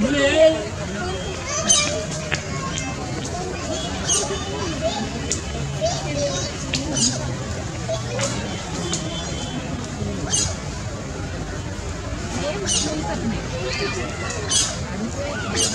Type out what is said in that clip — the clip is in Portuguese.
Mulher! Thank you.